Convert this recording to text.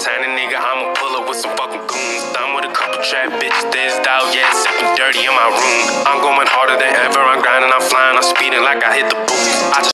Tiny nigga, I'ma pull up with some fucking goons. I'm with a couple trap bitches, this dog, yeah, sipping dirty in my room. I'm going harder than ever, I'm grinding, I'm flying, I'm speeding like I hit the booth. I just